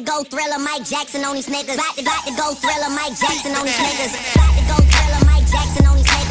to go thriller Mike Jackson on these niggas. About to, about to go thriller Mike Jackson on these niggas. About to go thriller Mike Jackson on these niggas.